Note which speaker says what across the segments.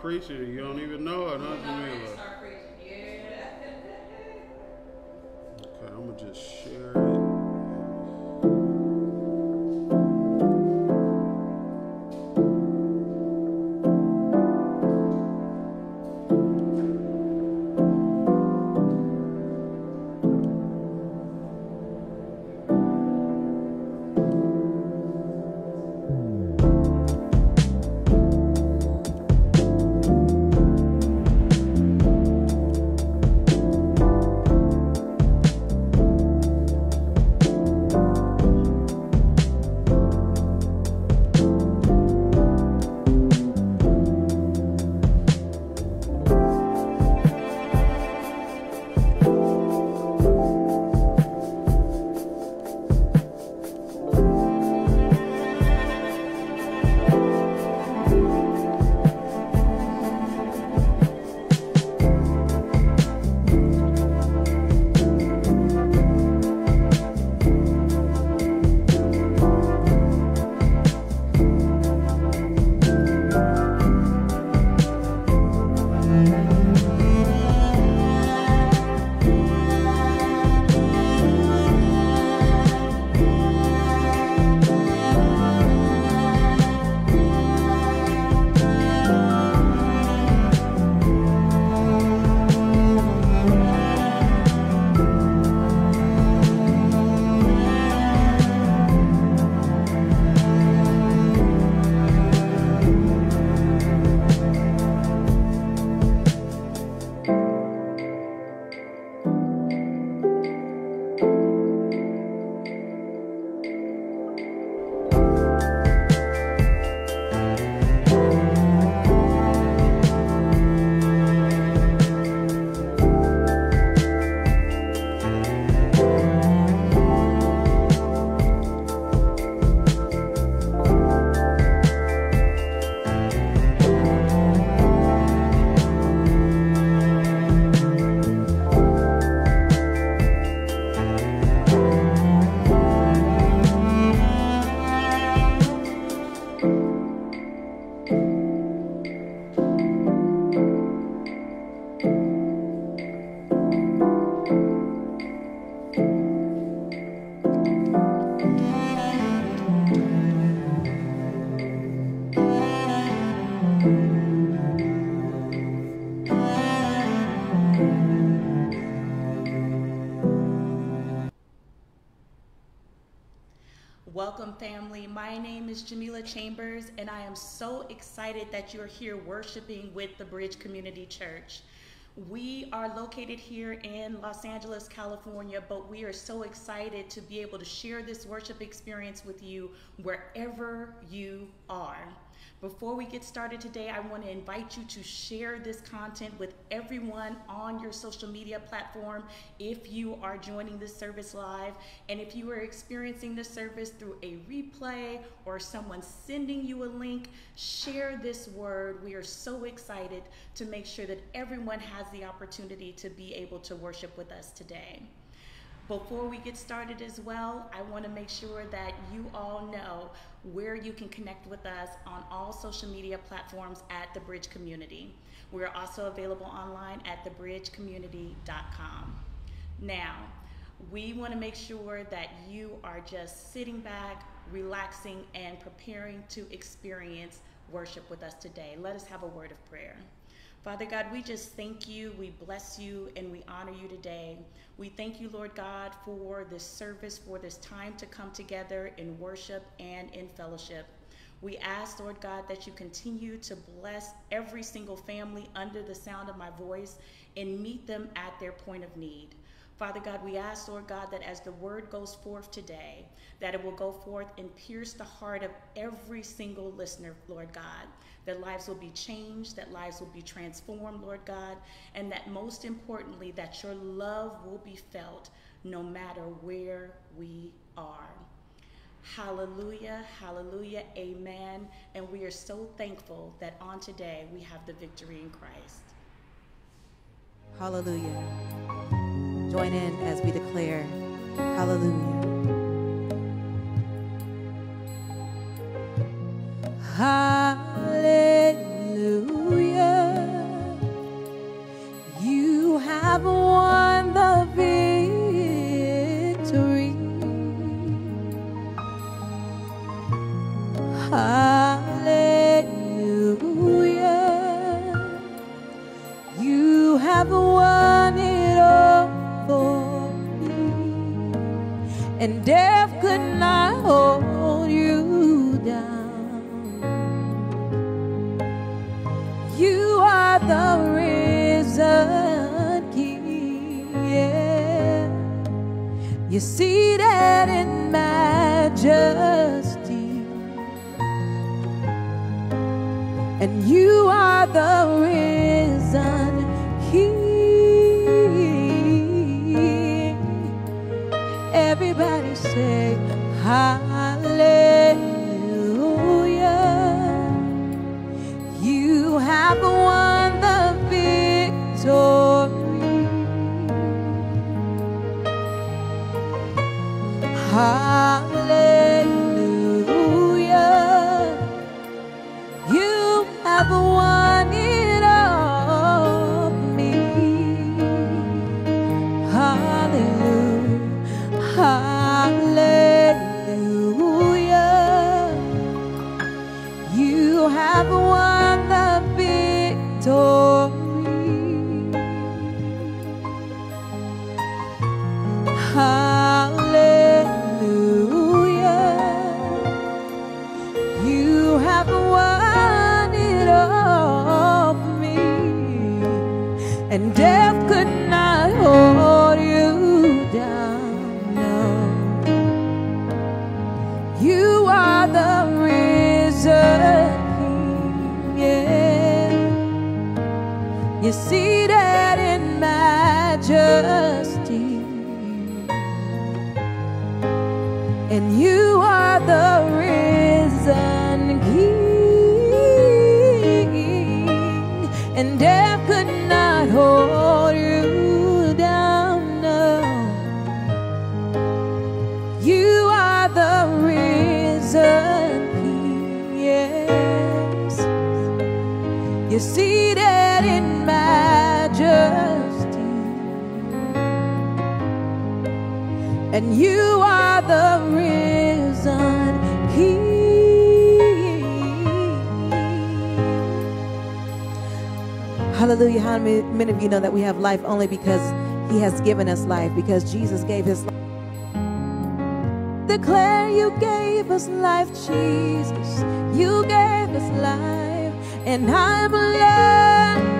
Speaker 1: just. You don't even
Speaker 2: is Jamila Chambers, and I am so excited that you're here worshiping with the Bridge Community Church. We are located here in Los Angeles, California, but we are so excited to be able to share this worship experience with you wherever you are. Before we get started today, I want to invite you to share this content with everyone on your social media platform if you are joining this service live. And if you are experiencing the service through a replay or someone sending you a link, share this word. We are so excited to make sure that everyone has the opportunity to be able to worship with us today. Before we get started as well, I want to make sure that you all know where you can connect with us on all social media platforms at The Bridge Community. We're also available online at thebridgecommunity.com. Now, we want to make sure that you are just sitting back, relaxing, and preparing to experience worship with us today. Let us have a word of prayer. Father God, we just thank you, we bless you, and we honor you today. We thank you, Lord God, for this service, for this time to come together in worship and in fellowship. We ask, Lord God, that you continue to bless every single family under the sound of my voice and meet them at their point of need. Father God, we ask, Lord God, that as the word goes forth today, that it will go forth and pierce the heart of every single listener, Lord God that lives will be changed, that lives will be transformed, Lord God, and that most importantly, that your love will be felt no matter where we are. Hallelujah, hallelujah, amen. And we are so thankful that on today we have the victory in Christ.
Speaker 3: Hallelujah. Join in as we declare, Hallelujah. Hallelujah. You have Hallelujah. You have won it all for me. And death Hallelujah. How many, many of you know that we have life only because he has given us life, because Jesus gave his life? Declare you gave us life, Jesus. You gave us life, and I'm alive.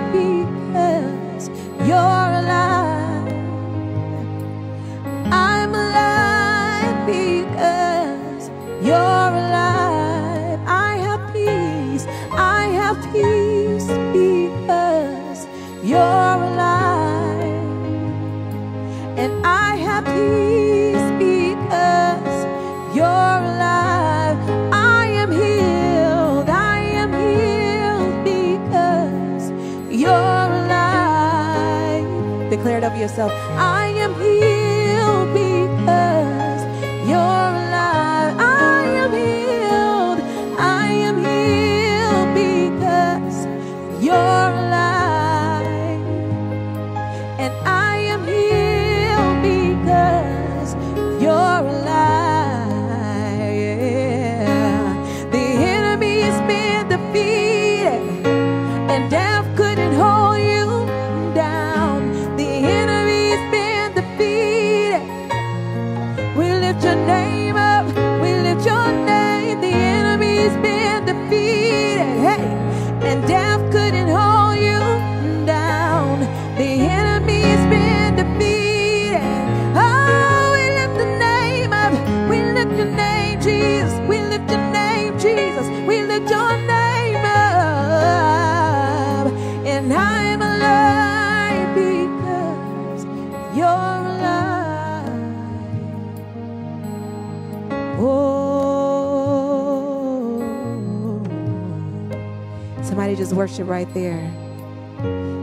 Speaker 3: worship right there.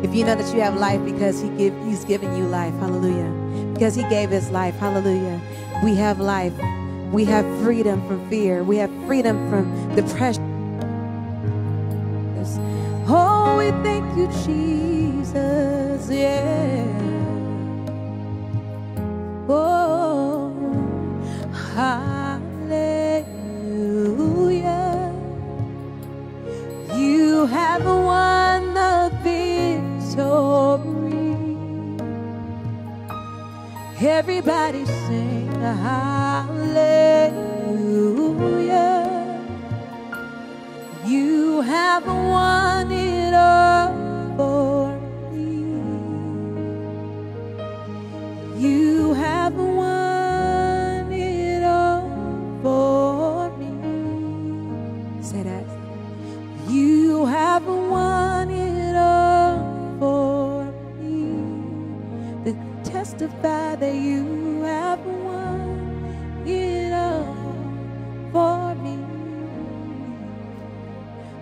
Speaker 3: If you know that you have life because he give, He's given you life, hallelujah. Because He gave His life, hallelujah. We have life. We have freedom from fear. We have freedom from depression. Oh, we thank you, Jesus, yeah. Oh, Everybody sing a hallelujah. You have won.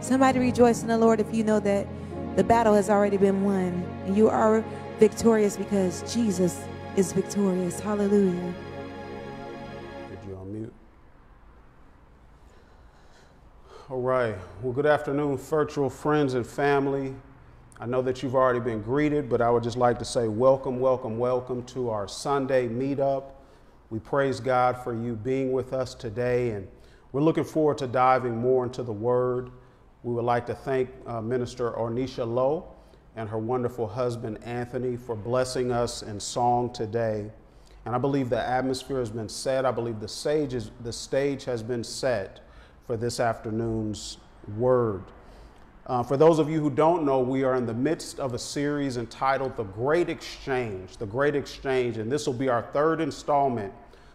Speaker 3: Somebody rejoice in the Lord if you know that the battle has already been won and you are victorious because Jesus is victorious. Hallelujah.
Speaker 1: Did you on mute? All right. Well, good afternoon, virtual friends and family. I know that you've already been greeted, but I would just like to say welcome, welcome, welcome to our Sunday meetup. We praise God for you being with us today, and we're looking forward to diving more into the Word. We would like to thank uh, Minister Ornisha Lowe and her wonderful husband Anthony for blessing us in song today. And I believe the atmosphere has been set. I believe the stage, is, the stage has been set for this afternoon's word. Uh, for those of you who don't know, we are in the midst of a series entitled The Great Exchange. The Great Exchange, and this will be our third installment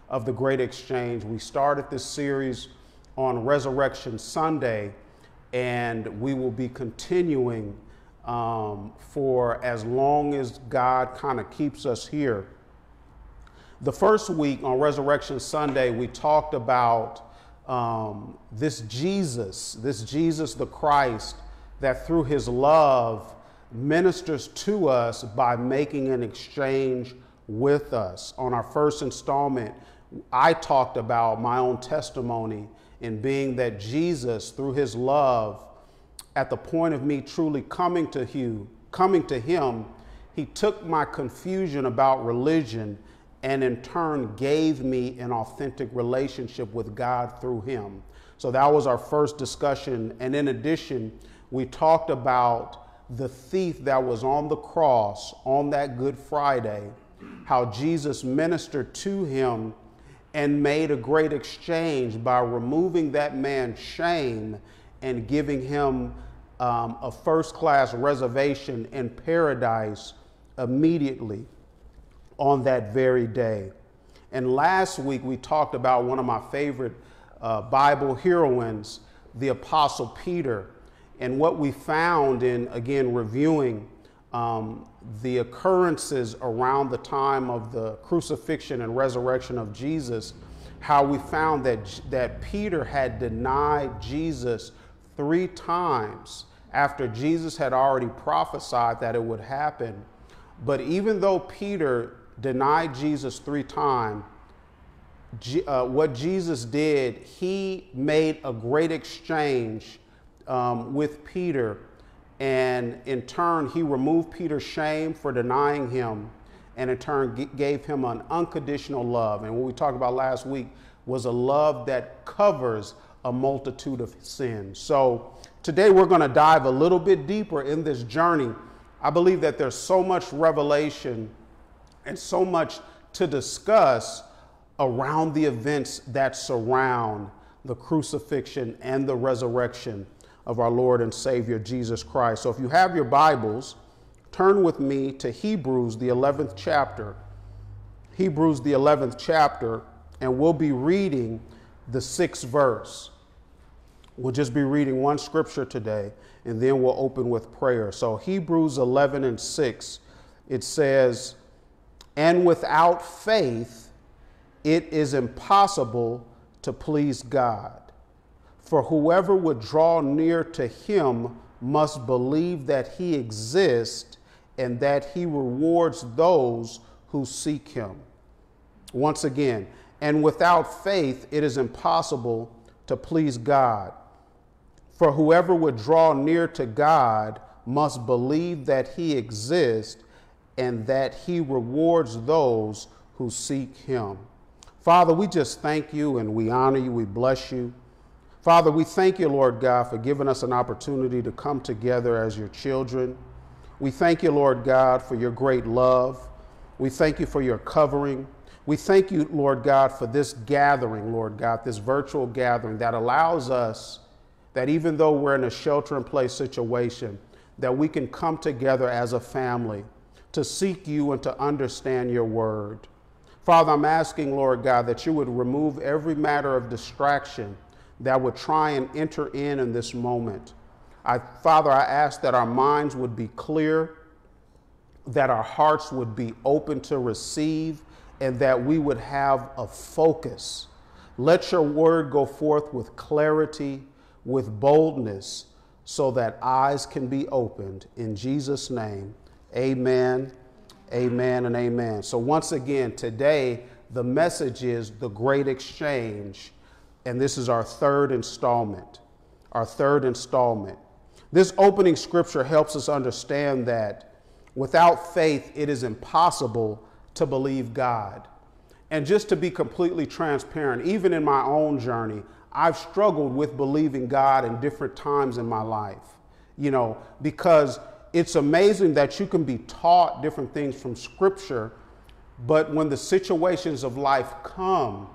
Speaker 1: of The Great Exchange. We started this series on Resurrection Sunday, and we will be continuing um, for as long as God kind of keeps us here. The first week on Resurrection Sunday, we talked about um, this Jesus, this Jesus the Christ, that through his love ministers to us by making an exchange with us. On our first installment, I talked about my own testimony in being that Jesus, through his love, at the point of me truly coming to Hugh, coming to him, he took my confusion about religion and in turn gave me an authentic relationship with God through him. So that was our first discussion. And in addition, we talked about the thief that was on the cross on that Good Friday, how Jesus ministered to him and made a great exchange by removing that man's shame and giving him um, a first class reservation in paradise immediately on that very day. And last week we talked about one of my favorite uh, Bible heroines, the Apostle Peter, and what we found in, again, reviewing um, the occurrences around the time of the crucifixion and resurrection of Jesus, how we found that, that Peter had denied Jesus three times after Jesus had already prophesied that it would happen. But even though Peter denied Jesus three times, uh, what Jesus did, he made a great exchange um, with Peter. And in turn, he removed Peter's shame for denying him, and in turn, gave him an unconditional love. And what we talked about last week was a love that covers a multitude of sins. So today we're going to dive a little bit deeper in this journey. I believe that there's so much revelation and so much to discuss around the events that surround the crucifixion and the resurrection of our Lord and Savior Jesus Christ. So if you have your Bibles, turn with me to Hebrews, the 11th chapter. Hebrews, the 11th chapter, and we'll be reading the sixth verse. We'll just be reading one scripture today, and then we'll open with prayer. So, Hebrews 11 and 6, it says, And without faith, it is impossible to please God. For whoever would draw near to him must believe that he exists and that he rewards those who seek him. Once again, and without faith, it is impossible to please God. For whoever would draw near to God must believe that he exists and that he rewards those who seek him. Father, we just thank you and we honor you, we bless you. Father, we thank you, Lord God, for giving us an opportunity to come together as your children. We thank you, Lord God, for your great love. We thank you for your covering. We thank you, Lord God, for this gathering, Lord God, this virtual gathering that allows us that even though we're in a shelter in place situation, that we can come together as a family to seek you and to understand your word. Father, I'm asking, Lord God, that you would remove every matter of distraction that would try and enter in in this moment. I, Father, I ask that our minds would be clear, that our hearts would be open to receive, and that we would have a focus. Let your word go forth with clarity, with boldness, so that eyes can be opened. In Jesus' name, amen, amen, and amen. So, once again, today, the message is the great exchange, and this is our third installment. Our third installment. This opening scripture helps us understand that without faith, it is impossible to believe God. And just to be completely transparent, even in my own journey, I've struggled with believing God in different times in my life, you know, because it's amazing that you can be taught different things from Scripture, but when the situations of life come,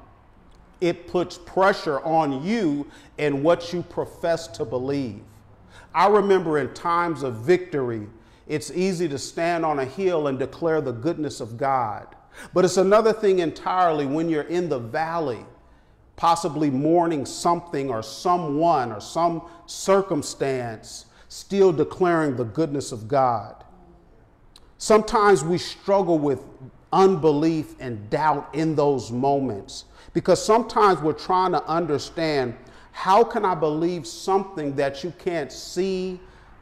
Speaker 1: it puts pressure on you and what you profess to believe. I remember in times of victory, it's easy to stand on a hill and declare the goodness of God. But it's another thing entirely when you're in the valley, possibly mourning something or someone or some circumstance, still declaring the goodness of God. Sometimes we struggle with unbelief and doubt in those moments because sometimes we're trying to understand how can I believe something that you can't see,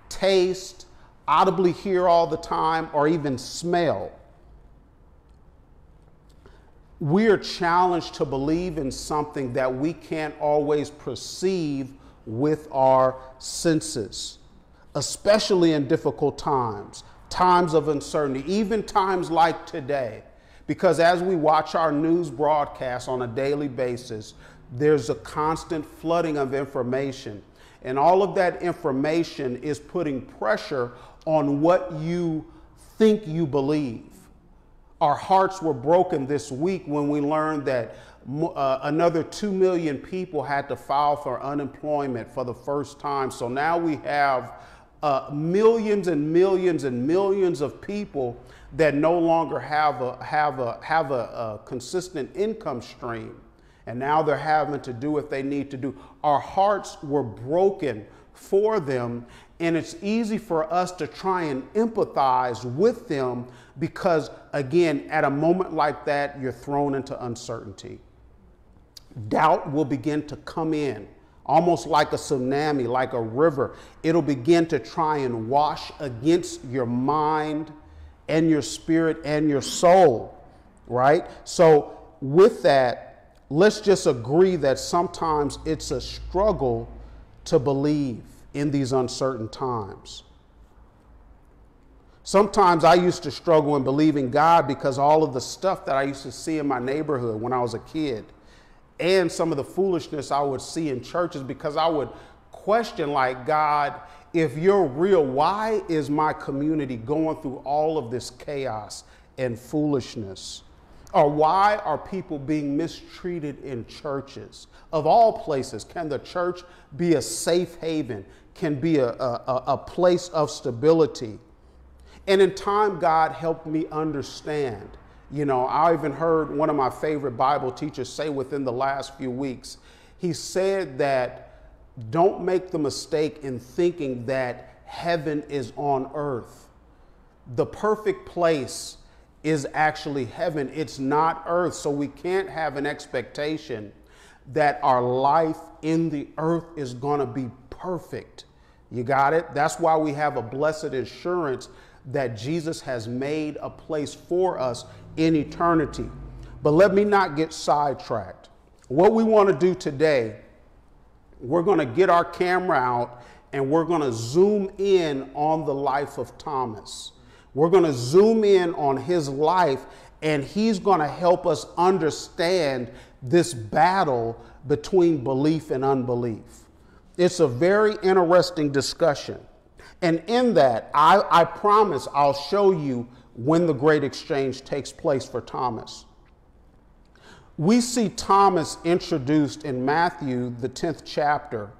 Speaker 1: taste, audibly hear all the time, or even smell? we are challenged to believe in something that we can't always perceive with our senses, especially in difficult times, times of uncertainty, even times like today. Because as we watch our news broadcasts on a daily basis, there's a constant flooding of information. And all of that information is putting pressure on what you think you believe. Our hearts were broken this week when we learned that uh, another 2 million people had to file for unemployment for the first time. So now we have uh, millions and millions and millions of people that no longer have a, have a, have a, a consistent income stream. And now they're having to do what they need to do. Our hearts were broken for them. And it's easy for us to try and empathize with them because, again, at a moment like that, you're thrown into uncertainty. Doubt will begin to come in, almost like a tsunami, like a river. It'll begin to try and wash against your mind and your spirit and your soul, right? So, with that, let's just agree that sometimes it's a struggle to believe in these uncertain times. Sometimes I used to struggle in believing God because all of the stuff that I used to see in my neighborhood when I was a kid and some of the foolishness I would see in churches because I would question, like, God, if you're real, why is my community going through all of this chaos and foolishness? Or why are people being mistreated in churches? Of all places, can the church be a safe haven? Can be a, a, a place of stability? And in time, God helped me understand. You know, I even heard one of my favorite Bible teachers say within the last few weeks, he said that don't make the mistake in thinking that heaven is on earth. The perfect place is actually heaven. It's not earth. So we can't have an expectation that our life in the earth is going to be perfect. You got it? That's why we have a blessed assurance that Jesus has made a place for us in eternity. But let me not get sidetracked. What we want to do today, we're going to get our camera out and we're going to zoom in on the life of Thomas. We're going to zoom in on his life, and he's going to help us understand this battle between belief and unbelief. It's a very interesting discussion. And in that, I, I promise I'll show you when the great exchange takes place for Thomas. We see Thomas introduced in Matthew, the 10th chapter.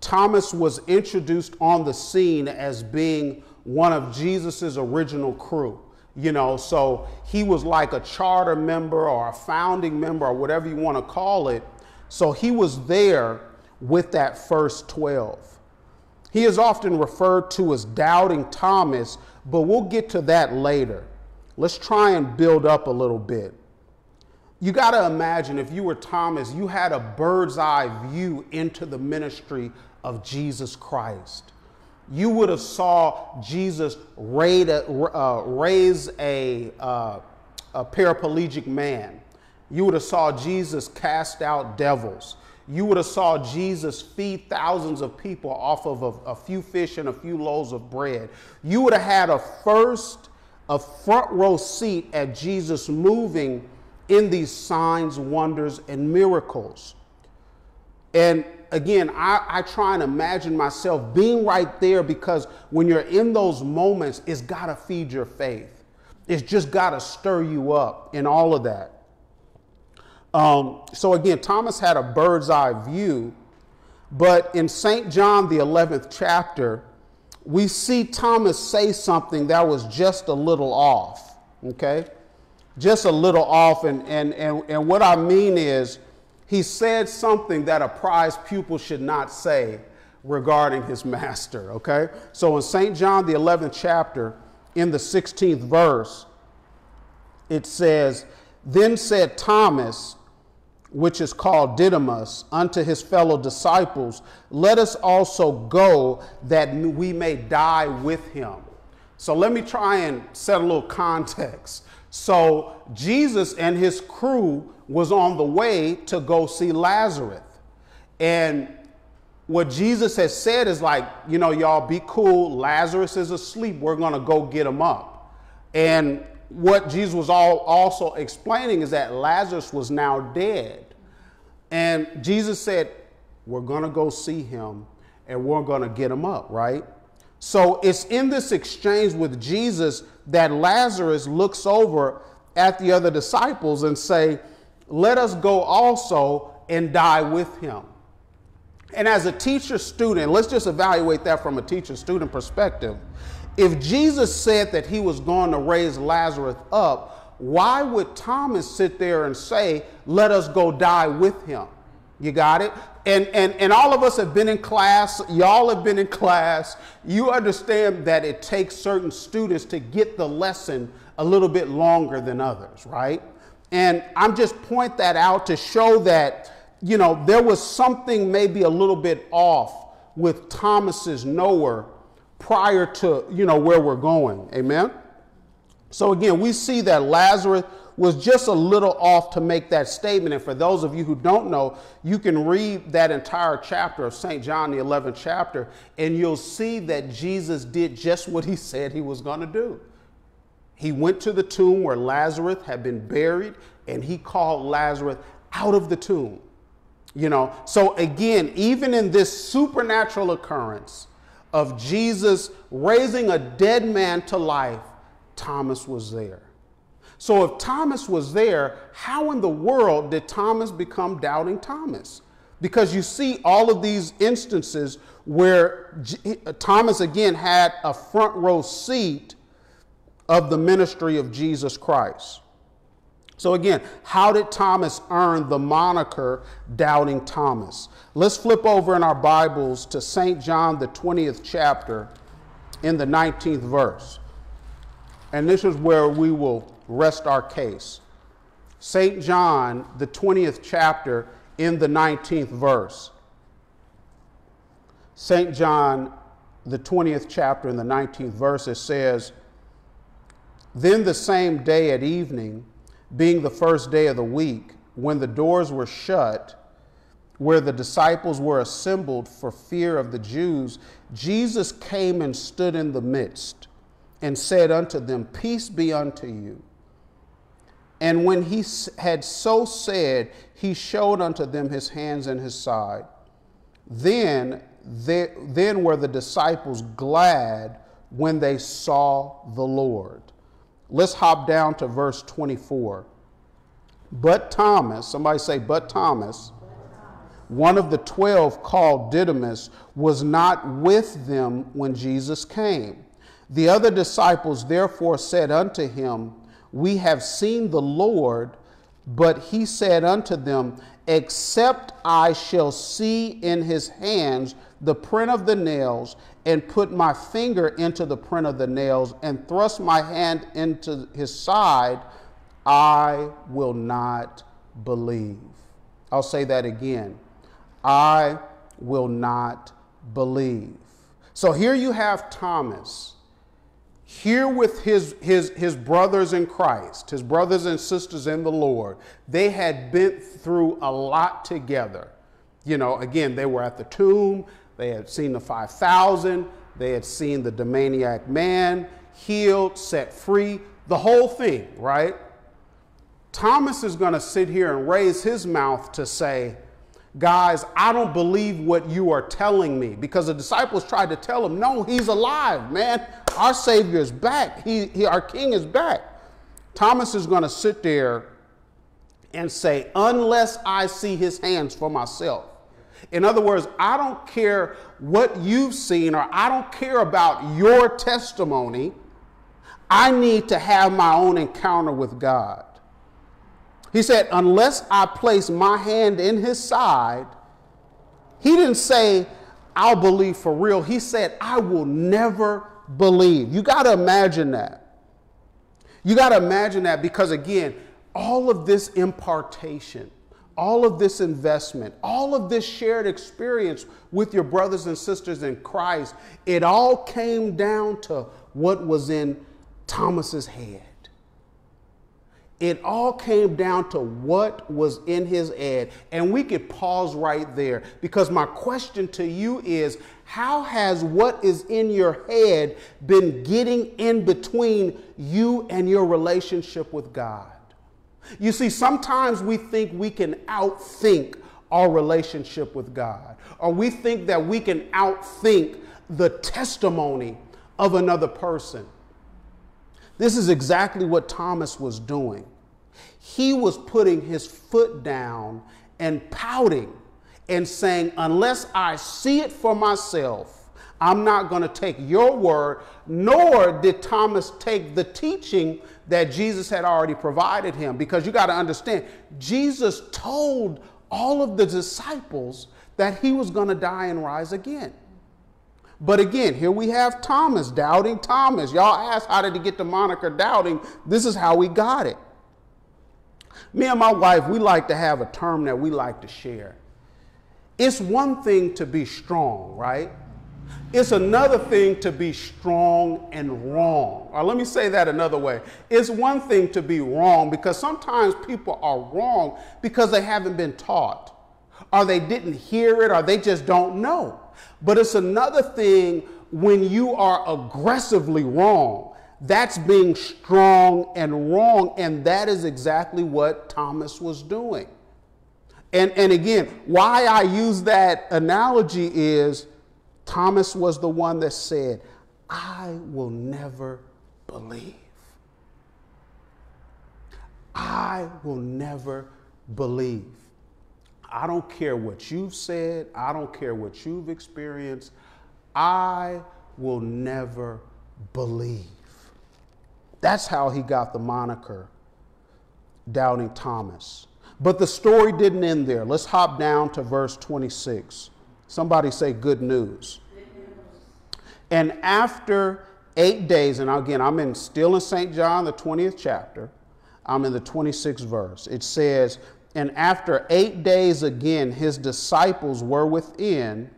Speaker 1: Thomas was introduced on the scene as being one of Jesus's original crew. You know, so he was like a charter member or a founding member or whatever you want to call it. So he was there with that first 12. He is often referred to as doubting Thomas, but we'll get to that later. Let's try and build up a little bit. You got to imagine if you were Thomas, you had a bird's eye view into the ministry of Jesus Christ. You would have saw Jesus raise a, uh, raise a, uh, a paraplegic man. You would have saw Jesus cast out devils. You would have saw Jesus feed thousands of people off of a, a few fish and a few loaves of bread. You would have had a first, a front row seat at Jesus moving in these signs, wonders, and miracles. And again, I, I, try and imagine myself being right there because when you're in those moments, it's got to feed your faith. It's just got to stir you up in all of that. Um, so again, Thomas had a bird's eye view, but in St. John, the 11th chapter, we see Thomas say something that was just a little off, okay? Just a little off. And, and, and, and what I mean is, he said something that a prize pupil should not say regarding his master, okay? So in St. John, the 11th chapter, in the 16th verse, it says, Then said Thomas, which is called Didymus, unto his fellow disciples, Let us also go that we may die with him. So let me try and set a little context. So Jesus and his crew was on the way to go see Lazarus. And what Jesus has said is like, you know, y'all be cool. Lazarus is asleep. We're going to go get him up. And what Jesus was all also explaining is that Lazarus was now dead. And Jesus said, We're going to go see him and we're going to get him up, right? So it's in this exchange with Jesus that Lazarus looks over at the other disciples and say, let us go also and die with him. And as a teacher student, let's just evaluate that from a teacher student perspective. If Jesus said that he was going to raise Lazarus up, why would Thomas sit there and say, let us go die with him? You got it? And, and, and all of us have been in class, y'all have been in class. You understand that it takes certain students to get the lesson a little bit longer than others, right? And I'm just point that out to show that, you know, there was something maybe a little bit off with Thomas's knower prior to, you know, where we're going. Amen. So again, we see that Lazarus was just a little off to make that statement. And for those of you who don't know, you can read that entire chapter of St. John, the 11th chapter, and you'll see that Jesus did just what he said he was going to do. He went to the tomb where Lazarus had been buried and he called Lazarus out of the tomb. You know, so again, even in this supernatural occurrence of Jesus raising a dead man to life, Thomas was there. So if Thomas was there, how in the world did Thomas become doubting Thomas? Because you see all of these instances where Thomas again had a front row seat of the ministry of Jesus Christ. So, again, how did Thomas earn the moniker Doubting Thomas? Let's flip over in our Bibles to St. John, the 20th chapter, in the 19th verse. And this is where we will rest our case. St. John, the 20th chapter, in the 19th verse. St. John, the 20th chapter, in the 19th verse, it says, then the same day at evening, being the first day of the week, when the doors were shut, where the disciples were assembled for fear of the Jews, Jesus came and stood in the midst and said unto them, Peace be unto you. And when he had so said, he showed unto them his hands and his side. Then, they, then were the disciples glad when they saw the Lord. Let's hop down to verse 24. But Thomas, somebody say, but Thomas, one of the twelve called Didymus, was not with them when Jesus came. The other disciples therefore said unto him, We have seen the Lord. But he said unto them, Except I shall see in his hands the print of the nails, and put my finger into the print of the nails and thrust my hand into his side, I will not believe. I'll say that again. I will not believe. So here you have Thomas, here with his, his, his brothers in Christ, his brothers and sisters in the Lord. They had been through a lot together. You know, again, they were at the tomb, they had seen the 5,000, they had seen the demoniac man healed, set free, the whole thing, right? Thomas is going to sit here and raise his mouth to say, Guys, I don't believe what you are telling me because the disciples tried to tell him, No, he's alive, man. Our Savior is back. He, he, our King is back. Thomas is going to sit there and say, Unless I see his hands for myself. In other words, I don't care what you've seen or I don't care about your testimony. I need to have my own encounter with God. He said, Unless I place my hand in his side, he didn't say, I'll believe for real. He said, I will never believe. You got to imagine that. You got to imagine that because, again, all of this impartation, all of this investment, all of this shared experience with your brothers and sisters in Christ, it all came down to what was in Thomas's head. It all came down to what was in his head. And we could pause right there because my question to you is how has what is in your head been getting in between you and your relationship with God? You see, sometimes we think we can outthink our relationship with God, or we think that we can outthink the testimony of another person. This is exactly what Thomas was doing. He was putting his foot down and pouting and saying, Unless I see it for myself, I'm not going to take your word, nor did Thomas take the teaching that Jesus had already provided him. Because you got to understand, Jesus told all of the disciples that he was going to die and rise again. But again, here we have Thomas, doubting Thomas. Y'all ask, how did he get the moniker doubting? This is how we got it. Me and my wife, we like to have a term that we like to share. It's one thing to be strong, right? It's another thing to be strong and wrong. Or let me say that another way. It's one thing to be wrong because sometimes people are wrong because they haven't been taught, or they didn't hear it, or they just don't know. But it's another thing when you are aggressively wrong. That's being strong and wrong. And that is exactly what Thomas was doing. And, and again, why I use that analogy is Thomas was the one that said, I will never believe. I will never believe. I don't care what you've said, I don't care what you've experienced. I will never believe. That's how he got the moniker Doubting Thomas. But the story didn't end there. Let's hop down to verse 26. Somebody say good news. And after eight days, and again, I'm in still in St. John, the 20th chapter. I'm in the 26th verse. It says, And after eight days again, his disciples were within,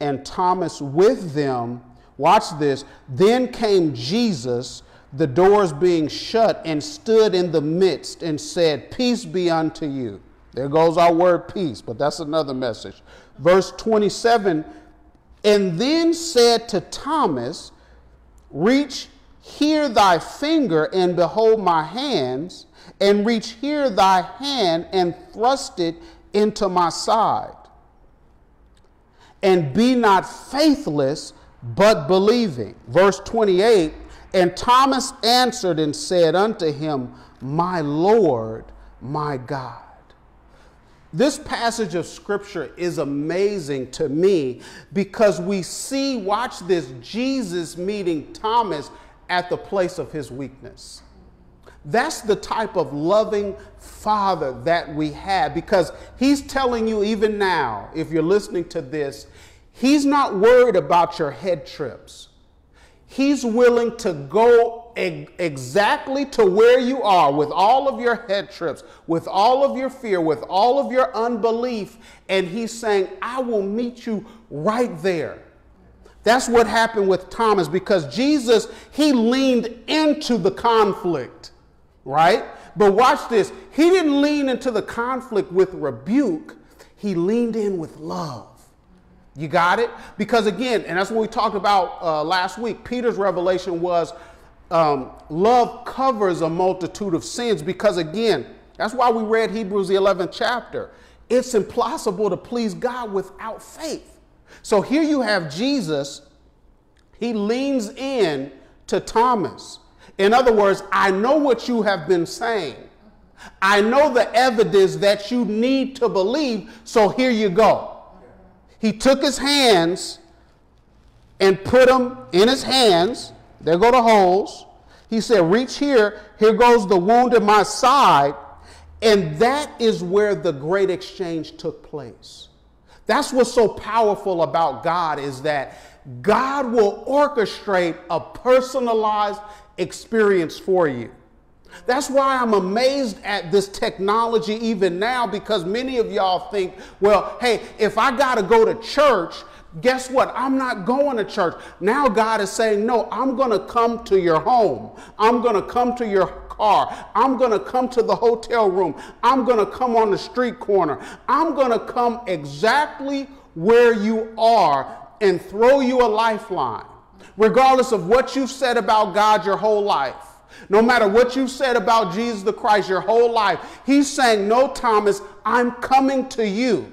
Speaker 1: and Thomas with them. Watch this. Then came Jesus, the doors being shut, and stood in the midst and said, Peace be unto you. There goes our word peace, but that's another message. Verse 27 And then said to Thomas, Reach here thy finger and behold my hands, and reach here thy hand and thrust it into my side. And be not faithless, but believing. Verse 28 And Thomas answered and said unto him, My Lord, my God. This passage of scripture is amazing to me because we see, watch this, Jesus meeting Thomas at the place of his weakness. That's the type of loving father that we have because he's telling you, even now, if you're listening to this, he's not worried about your head trips. He's willing to go e- exactly to where you are with all of your head trips, with all of your fear, with all of your unbelief. And he's saying, I will meet you right there. That's what happened with Thomas because Jesus, he leaned into the conflict, right? But watch this. He didn't lean into the conflict with rebuke, he leaned in with love. You got it? Because again, and that's what we talked about uh, last week, Peter's revelation was um, love covers a multitude of sins. Because again, that's why we read Hebrews, the 11th chapter. It's impossible to please God without faith. So here you have Jesus, he leans in to Thomas. In other words, I know what you have been saying. I know the evidence that you need to believe, so here you go he took his hands and put them in his hands. There go the holes. He said, Reach here. Here goes the wound in my side. And that is where the great exchange took place. That's what's so powerful about God is that God will orchestrate a personalized experience for you. That's why I'm amazed at this technology even now because many of y'all think, well, hey, if I got to go to church, guess what? I'm not going to church. Now God is saying, no, I'm going to come to your home. I'm going to come to your car. I'm going to come to the hotel room. I'm going to come on the street corner. I'm going to come exactly where you are and throw you a lifeline, regardless of what you've said about God your whole life. No matter what you said about Jesus the Christ your whole life, he's saying, No, Thomas, I'm coming to you.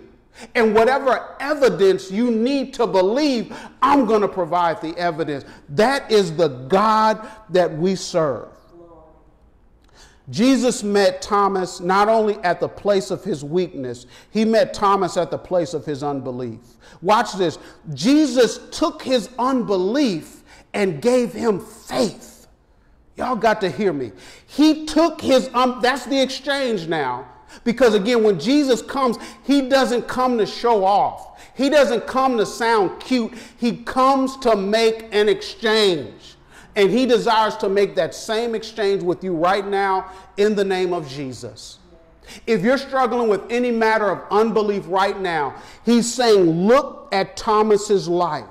Speaker 1: And whatever evidence you need to believe, I'm going to provide the evidence. That is the God that we serve. Jesus met Thomas not only at the place of his weakness, he met Thomas at the place of his unbelief. Watch this. Jesus took his unbelief and gave him faith. Y'all got to hear me. He took his, um, that's the exchange now. Because again, when Jesus comes, he doesn't come to show off. He doesn't come to sound cute. He comes to make an exchange. And he desires to make that same exchange with you right now in the name of Jesus. If you're struggling with any matter of unbelief right now, he's saying, look at Thomas's life.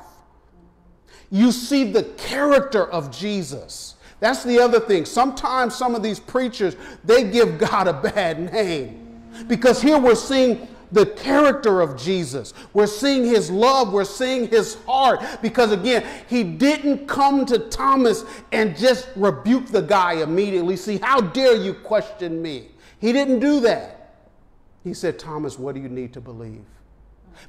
Speaker 1: You see the character of Jesus. That's the other thing. Sometimes some of these preachers, they give God a bad name. Because here we're seeing the character of Jesus. We're seeing his love. We're seeing his heart. Because again, he didn't come to Thomas and just rebuke the guy immediately. See, how dare you question me? He didn't do that. He said, Thomas, what do you need to believe?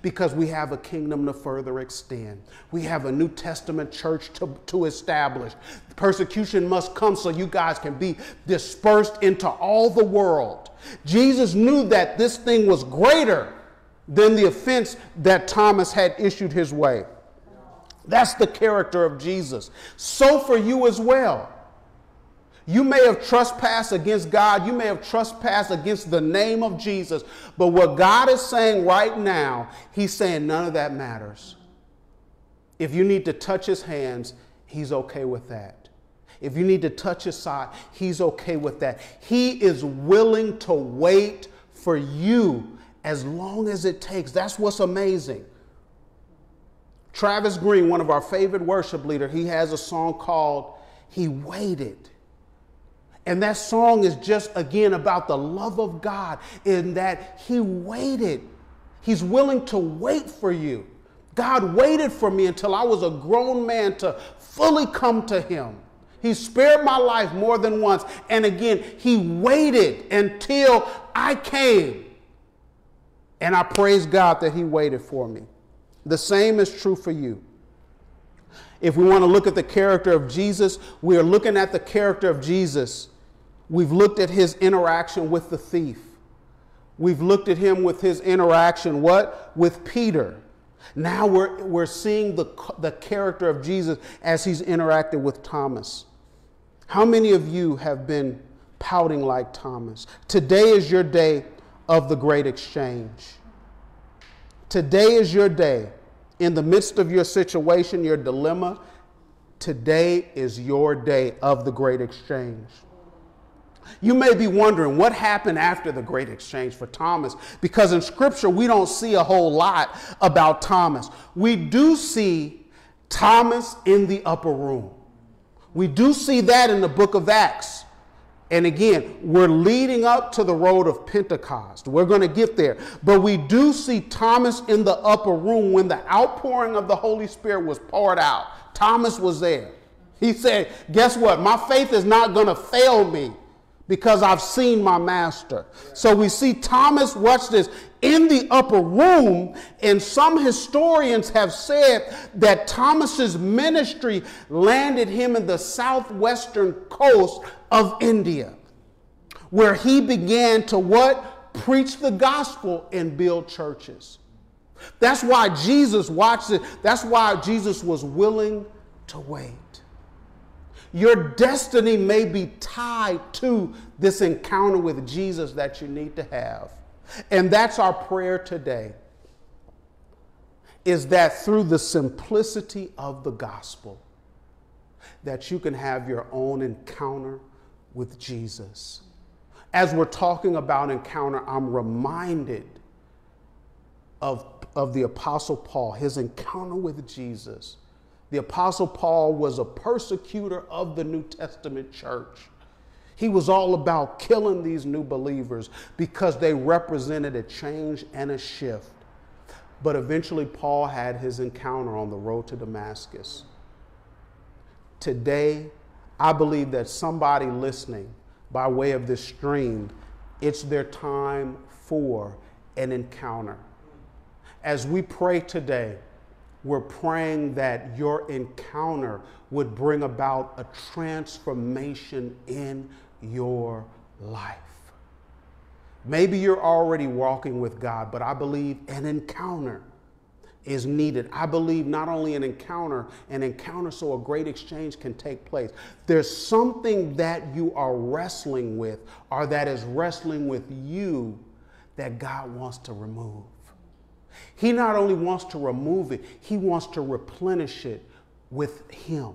Speaker 1: Because we have a kingdom to further extend. We have a New Testament church to, to establish. Persecution must come so you guys can be dispersed into all the world. Jesus knew that this thing was greater than the offense that Thomas had issued his way. That's the character of Jesus. So for you as well. You may have trespassed against God. You may have trespassed against the name of Jesus. But what God is saying right now, He's saying none of that matters. If you need to touch His hands, He's okay with that. If you need to touch His side, He's okay with that. He is willing to wait for you as long as it takes. That's what's amazing. Travis Greene, one of our favorite worship leaders, he has a song called He Waited. And that song is just again about the love of God in that He waited. He's willing to wait for you. God waited for me until I was a grown man to fully come to Him. He spared my life more than once. And again, He waited until I came. And I praise God that He waited for me. The same is true for you. If we want to look at the character of Jesus, we are looking at the character of Jesus We've looked at his interaction with the thief. We've looked at him with his interaction, what? With Peter. Now we're, we're seeing the, the character of Jesus as he's interacted with Thomas. How many of you have been pouting like Thomas? Today is your day of the great exchange. Today is your day. In the midst of your situation, your dilemma, Today is your day of the great exchange. You may be wondering what happened after the great exchange for Thomas, because in scripture we don't see a whole lot about Thomas. We do see Thomas in the upper room. We do see that in the book of Acts. And again, we're leading up to the road of Pentecost. We're going to get there. But we do see Thomas in the upper room when the outpouring of the Holy Spirit was poured out. Thomas was there. He said, Guess what? My faith is not going to fail me because I've seen my master. So we see Thomas, watch this, in the upper room, and some historians have said that Thomas's ministry landed him in the southwestern coast of India, where he began to what? Preach the gospel and build churches. That's why Jesus watched it. That's why Jesus was willing to wait. Your destiny may be tied to this encounter with Jesus that you need to have. And that's our prayer today. Is that through the simplicity of the gospel that you can have your own encounter with Jesus. As we're talking about encounter, I'm reminded of, of the Apostle Paul, his encounter with Jesus the Apostle Paul was a persecutor of the New Testament church. He was all about killing these new believers because they represented a change and a shift. But eventually, Paul had his encounter on the road to Damascus. Today, I believe that somebody listening by way of this stream, it's their time for an encounter. As we pray today, we're praying that your encounter would bring about a transformation in your life. Maybe you're already walking with God, but I believe an encounter is needed. I believe not only an encounter, an encounter so a great exchange can take place. There's something that you are wrestling with or that is wrestling with you that God wants to remove. He not only wants to remove it, he wants to replenish it with him.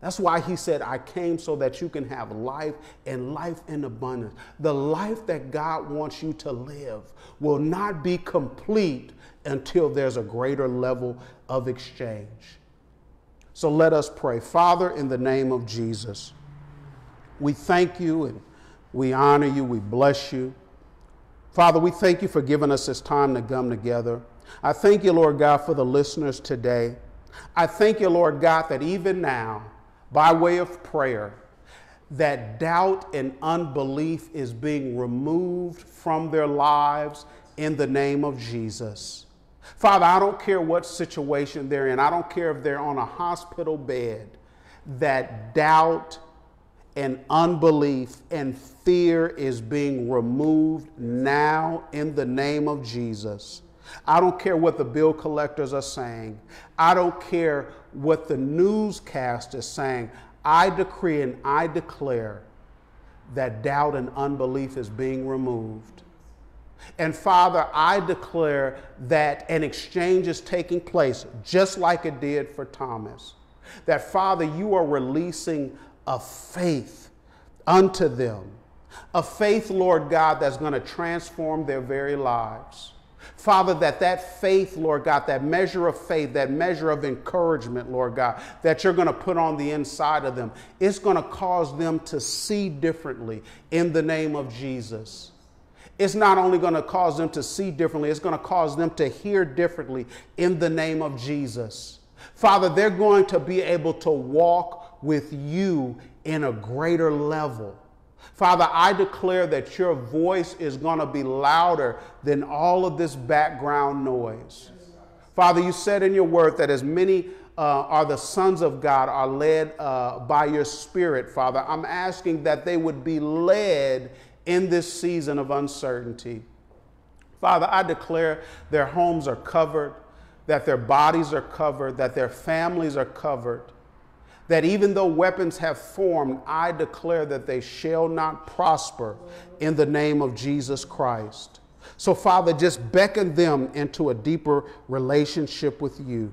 Speaker 1: That's why he said, I came so that you can have life and life in abundance. The life that God wants you to live will not be complete until there's a greater level of exchange. So let us pray. Father, in the name of Jesus, we thank you and we honor you, we bless you. Father, we thank you for giving us this time to come together. I thank you, Lord God, for the listeners today. I thank you, Lord God, that even now, by way of prayer, that doubt and unbelief is being removed from their lives in the name of Jesus. Father, I don't care what situation they're in, I don't care if they're on a hospital bed, that doubt and unbelief and fear is being removed now in the name of Jesus. I don't care what the bill collectors are saying. I don't care what the newscast is saying. I decree and I declare that doubt and unbelief is being removed. And Father, I declare that an exchange is taking place just like it did for Thomas. That Father, you are releasing a faith unto them, a faith, Lord God, that's going to transform their very lives. Father, that that faith, Lord God, that measure of faith, that measure of encouragement, Lord God, that you're going to put on the inside of them, it's going to cause them to see differently in the name of Jesus. It's not only going to cause them to see differently, it's going to cause them to hear differently in the name of Jesus. Father, they're going to be able to walk with you in a greater level. Father, I declare that your voice is going to be louder than all of this background noise. Father, you said in your word that as many uh, are the sons of God are led uh, by your spirit, Father. I'm asking that they would be led in this season of uncertainty. Father, I declare their homes are covered, that their bodies are covered, that their families are covered that even though weapons have formed, I declare that they shall not prosper in the name of Jesus Christ. So, Father, just beckon them into a deeper relationship with you.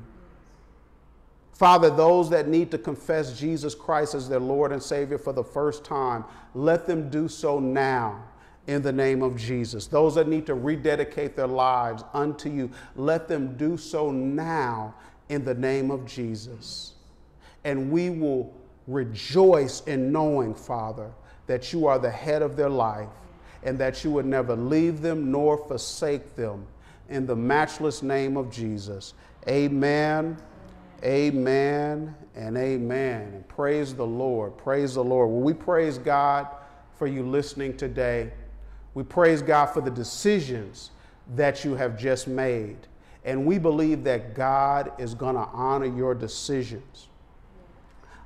Speaker 1: Father, those that need to confess Jesus Christ as their Lord and Savior for the first time, let them do so now in the name of Jesus. Those that need to rededicate their lives unto you, let them do so now in the name of Jesus. And we will rejoice in knowing, Father, that you are the head of their life and that you would never leave them nor forsake them. In the matchless name of Jesus. Amen, amen, and amen. And praise the Lord. Praise the Lord. Well, we praise God for you listening today. We praise God for the decisions that you have just made. And we believe that God is going to honor your decisions.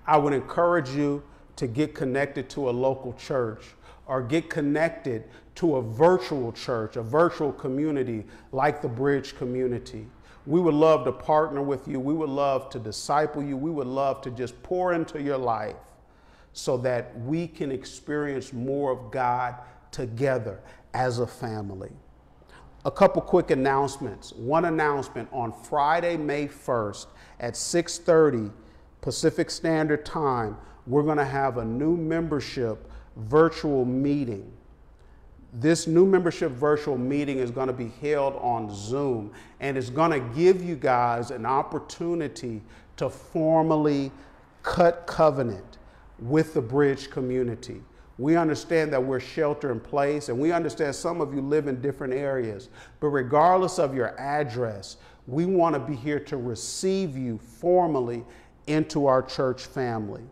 Speaker 1: I would encourage you to get connected to a local church or get connected to a virtual church, a virtual community like the Bridge community. We would love to partner with you. We would love to disciple you. We would love to just pour into your life so that we can experience more of God together as a family. A couple quick announcements. One announcement on Friday, May 1st at 6:30 Pacific Standard Time, we're going to have a new membership virtual meeting. This new membership virtual meeting is going to be held on Zoom and it's going to give you guys an opportunity to formally cut covenant with the bridge community. We understand that we're shelter in place, and we understand some of you live in different areas. But regardless of your address, we want to be here to receive you formally into our church family.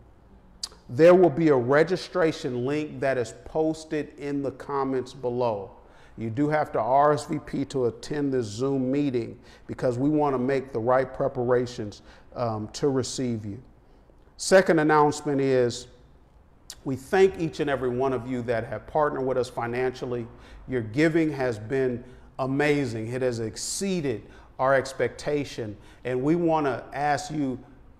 Speaker 1: There will be a registration link that is posted in the comments below. You do have to RSVP to attend this Zoom meeting because we want to make the right preparations um, to receive you. Second announcement is we thank each and every one of you that have partnered with us financially. Your giving has been amazing, it has exceeded our expectation. And we want to ask you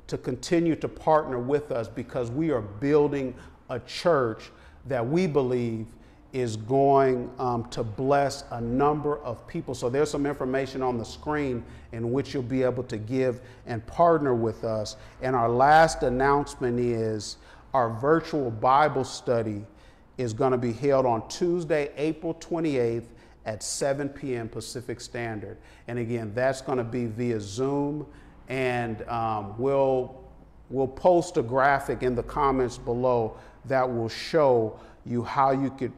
Speaker 1: to continue to partner with us because we are building a church that we believe is going um, to bless a number of people. So there's some information on the screen in which you'll be able to give and partner with us. And our last announcement is our virtual Bible study is going to be held on Tuesday, April 28th at 7 p.m. Pacific Standard. And again, that's going to be via Zoom and um, we'll, we'll post a graphic in the comments below that will show you how you could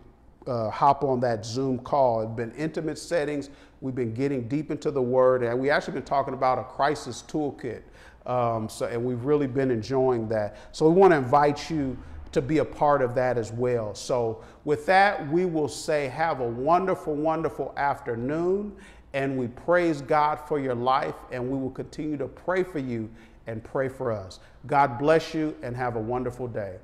Speaker 1: uh, hop on that Zoom call. It's been intimate settings. We've been getting deep into the Word, and we actually been talking about a crisis toolkit. Um, so, and we've really been enjoying that. So, we want to invite you to be a part of that as well. So, with that, we will say, have a wonderful, wonderful afternoon and we praise God for your life, and we will continue to pray for you and pray for us. God bless you, and have a wonderful day.